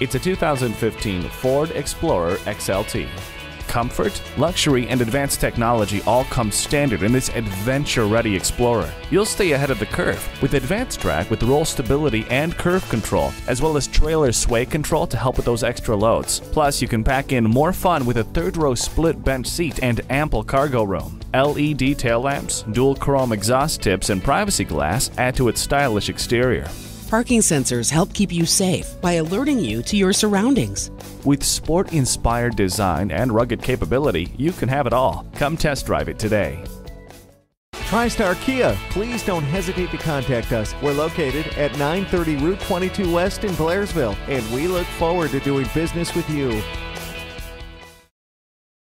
It's a 2015 Ford Explorer XLT. Comfort, luxury, and advanced technology all come standard in this adventure ready Explorer. You'll stay ahead of the curve with AdvanceTrac with roll stability and curve control, as well as trailer sway control to help with those extra loads. Plus, you can pack in more fun with a third row split bench seat and ample cargo room. LED tail lamps, dual chrome exhaust tips, and privacy glass add to its stylish exterior. Parking sensors help keep you safe by alerting you to your surroundings. With sport inspired design and rugged capability, you can have it all. Come test drive it today. TriStar Kia, please don't hesitate to contact us. We're located at 930 Route 22 West in Blairsville, and we look forward to doing business with you.